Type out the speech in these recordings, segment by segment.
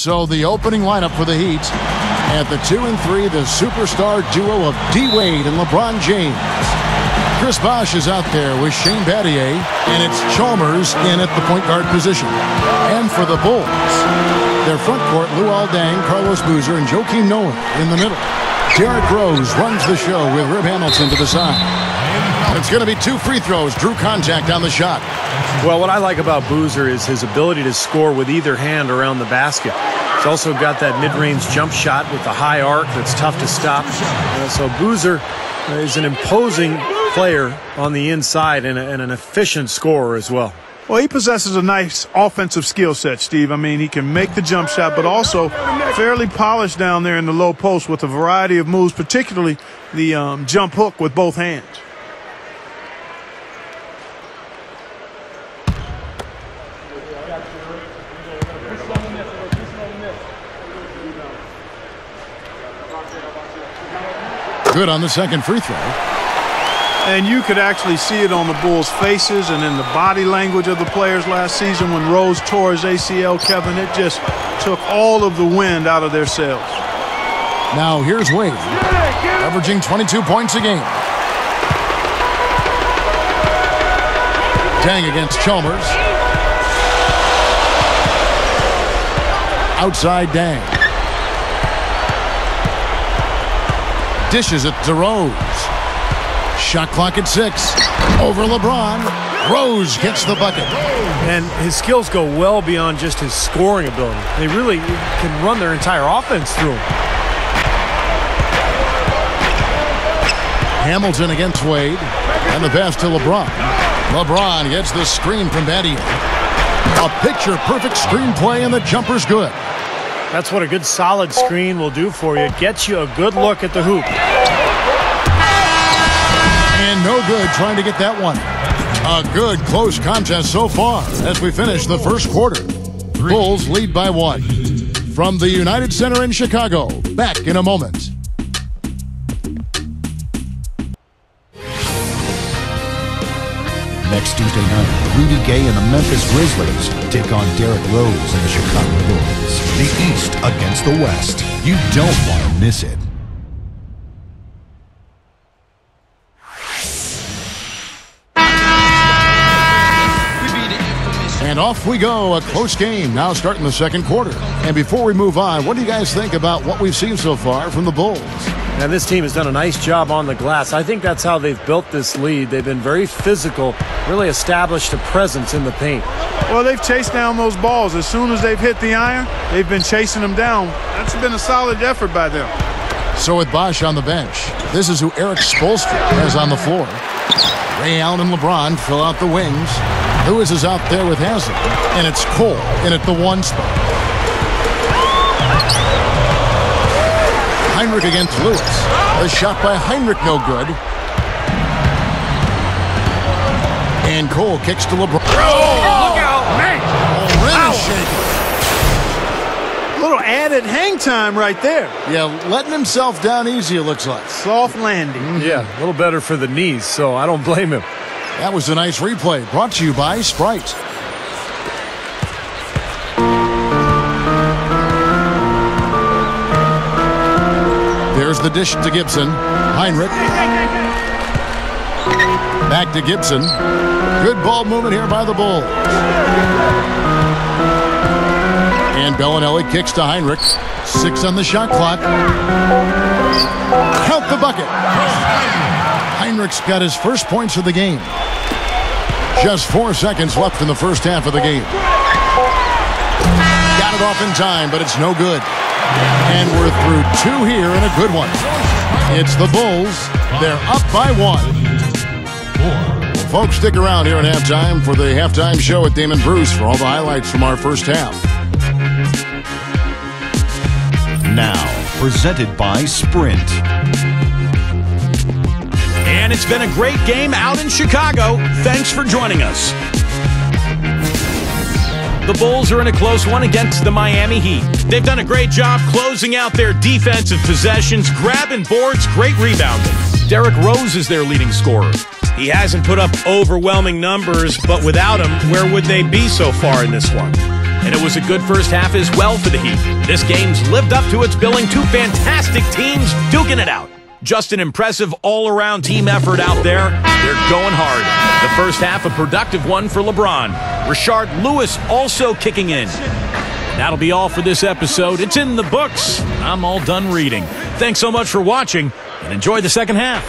So the opening lineup for the Heat at the two and three, the superstar duo of D Wade and LeBron James. Chris Bosh is out there with Shane Battier, and it's Chalmers in at the point guard position. And for the Bulls, their front court, Luol Deng, Carlos Boozer, and Joakim Noah in the middle. Derrick Rose runs the show with Rip Hamilton to the side. It's going to be two free throws. Drew contact on the shot. Well, what I like about Boozer is his ability to score with either hand around the basket. He's also got that mid-range jump shot with the high arc that's tough to stop. Uh, so Boozer is an imposing player on the inside and, a, and an efficient scorer as well. Well, he possesses a nice offensive skill set, Steve. I mean, he can make the jump shot, but also fairly polished down there in the low post with a variety of moves, particularly the um, jump hook with both hands. Good on the second free throw. And you could actually see it on the Bulls' faces and in the body language of the players last season when Rose tore his ACL, Kevin. It just took all of the wind out of their sails. Now here's Wade, averaging 22 points a game. Dang against Chalmers. Outside Deng. Dishes it to Rose. Shot clock at six. Over LeBron. Rose gets the bucket. And his skills go well beyond just his scoring ability. They really can run their entire offense through him. Hamilton against Wade. And the pass to LeBron. LeBron gets the screen from Battier. A picture-perfect screenplay, and the jumper's good. That's what a good solid screen will do for you. It gets you a good look at the hoop. And no good trying to get that one. A good close contest so far as we finish the first quarter. Bulls lead by one. From the United Center in Chicago, back in a moment. Next Tuesday night, Rudy Gay and the Memphis Grizzlies take on Derrick Rose and the Chicago Bulls. The East against the West. You don't want to miss it. And off we go. A close game now starting the second quarter. And before we move on, what do you guys think about what we've seen so far from the Bulls? Now, this team has done a nice job on the glass. I think that's how they've built this lead. They've been very physical, really established a presence in the paint. Well, they've chased down those balls. As soon as they've hit the iron, they've been chasing them down. That's been a solid effort by them. So with Bosh on the bench, this is who Erik Spoelstra has on the floor. Ray Allen and LeBron fill out the wings. Lewis is out there with Haslem, and it's Cole in at the one spot. Hinrich against Lewis. A shot by Hinrich, no good. And Cole kicks to LeBron. Oh, Look out, man! Oh, rim is shaking. A little added hang time right there. Yeah, letting himself down easy, it looks like. Soft landing. Mm-hmm. Yeah, a little better for the knees, so I don't blame him. That was a nice replay brought to you by Sprite. The dish to Gibson. Hinrich. Back to Gibson. Good ball movement here by the Bulls. And Belinelli kicks to Hinrich. Six on the shot clock. Count the bucket. Hinrich's got his first points of the game. Just four seconds left in the first half of the game. Got it off in time, but it's no good. And we're through two here and a good one. It's the Bulls. They're up by one. Folks, stick around here at halftime for the halftime show with Damon Bruce for all the highlights from our first half. Now, presented by Sprint. And it's been a great game out in Chicago. Thanks for joining us. The Bulls are in a close one against the Miami Heat. They've done a great job closing out their defensive possessions, grabbing boards, great rebounding. Derrick Rose is their leading scorer. He hasn't put up overwhelming numbers, but without him, where would they be so far in this one? And it was a good first half as well for the Heat. This game's lived up to its billing. Two fantastic teams duking it out. Just an impressive all-around team effort out there. They're going hard. The first half, a productive one for LeBron. Rashard Lewis also kicking in. That'll be all for this episode. It's in the books. I'm all done reading. Thanks so much for watching, and enjoy the second half.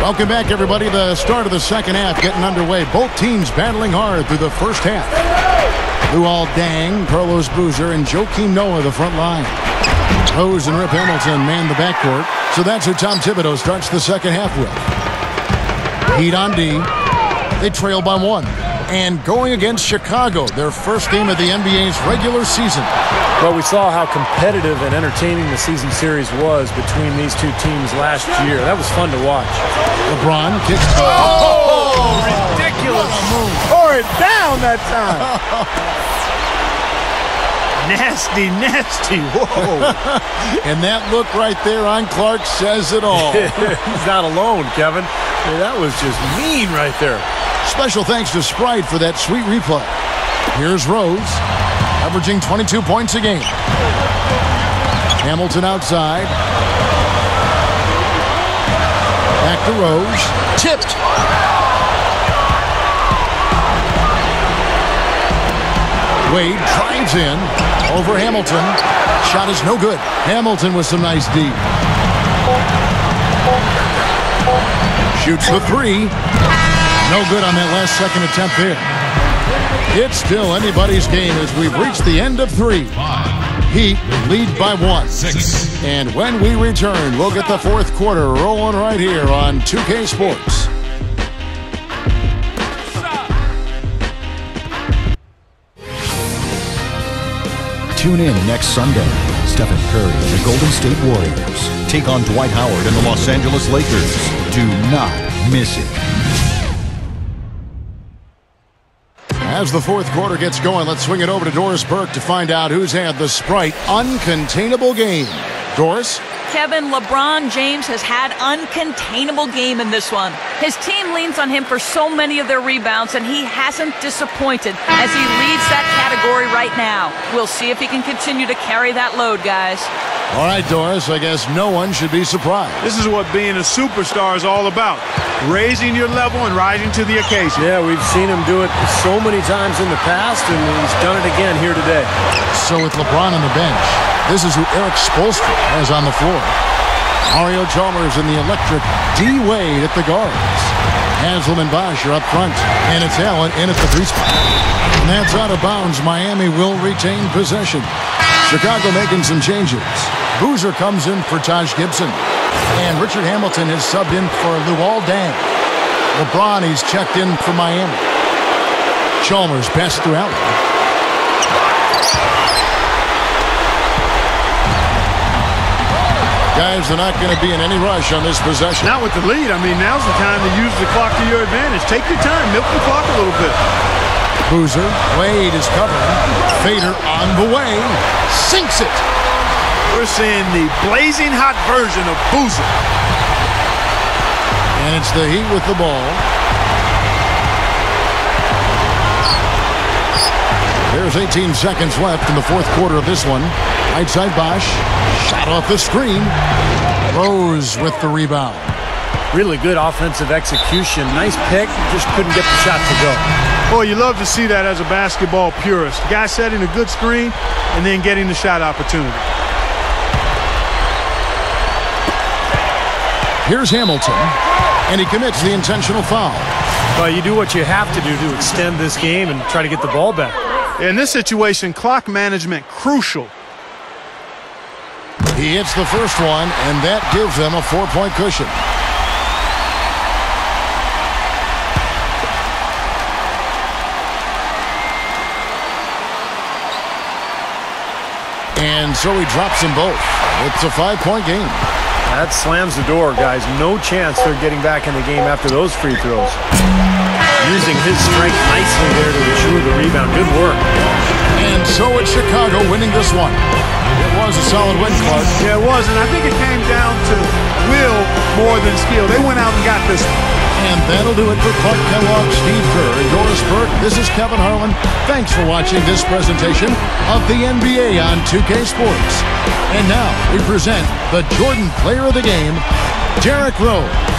Welcome back, everybody. The start of the second half getting underway. Both teams battling hard through the first half. Luol Deng, Carlos Boozer, and Joakim Noah the front line. Rose and Rip Hamilton man the backcourt. So that's who Tom Thibodeau starts the second half with. Heat on D. They trail by one. And going against Chicago, their first game of the NBA's regular season. Well, we saw how competitive and entertaining the season series was between these two teams last year. That was fun to watch. LeBron kicks. Oh, ridiculous. Tore it down that time. nasty, nasty. Whoa. and that look right there on Clark says it all. He's not alone, Kevin. That was just mean right there. Special thanks to Sprite for that sweet replay. Here's Rose, averaging 22 points a game. Hamilton outside. Back to Rose. Tipped. Wade drives in over Hamilton. Shot is no good. Hamilton with some nice D. Shoots the three. No good on that last second attempt there. It's still anybody's game as we've reached the end of three. Heat lead by one. Six. And when we return, we'll get the fourth quarter rolling right here on 2K Sports. Tune in next Sunday. Stephen Curry and the Golden State Warriors take on Dwight Howard and the Los Angeles Lakers. Do not miss it. As the fourth quarter gets going, let's swing it over to Doris Burke to find out who's had the Sprite uncontainable game. Doris? Kevin, LeBron James has had uncontainable game in this one. His team leans on him for so many of their rebounds, and he hasn't disappointed as he leads that category right now. We'll see if he can continue to carry that load, guys. All right, Doris, I guess no one should be surprised. This is what being a superstar is all about. Raising your level and rising to the occasion. Yeah, we've seen him do it so many times in the past, and he's done it again here today. So with LeBron on the bench, this is who Erik Spoelstra has on the floor. Mario Chalmers in the electric D Wade at the guards. Haslem and Bosh are up front, and it's Allen in at the three spot. And that's out of bounds. Miami will retain possession. Chicago making some changes. Boozer comes in for Taj Gibson. And Richard Hamilton has subbed in for Luol Deng. LeBron, he's checked in for Miami. Chalmers passed to Allen. They're not going to be in any rush on this possession. Not with the lead. I mean, now's the time to use the clock to your advantage. Take your time. Milk the clock a little bit. Boozer. Wade is covering. Fader on the way. Sinks it. We're seeing the blazing hot version of Boozer. And it's the Heat with the ball. There's 18 seconds left in the fourth quarter of this one. Right side Bosh. Shot off the screen. Rose with the rebound. Really good offensive execution. Nice pick. Just couldn't get the shot to go. Boy, you love to see that as a basketball purist. Guy setting a good screen and then getting the shot opportunity. Here's Hamilton. And he commits the intentional foul. Well, you do what you have to do to extend this game and try to get the ball back. In this situation, clock management crucial. He hits the first one, and that gives them a four-point cushion. And so he drops them both. It's a five-point game. That slams the door, guys. No chance they're getting back in the game after those free throws. Using his strength nicely there to ensure the rebound. Good work. And so it's Chicago winning this one. It was a solid win, Clark. Yeah, it was, and I think it came down to will more than skill. They went out and got this one. And that'll do it for Clark Kellogg, Steve Kerr, and Doris Burke. This is Kevin Harlan. Thanks for watching this presentation of the NBA on 2K Sports. And now we present the Jordan Player of the Game, Derrick Rose.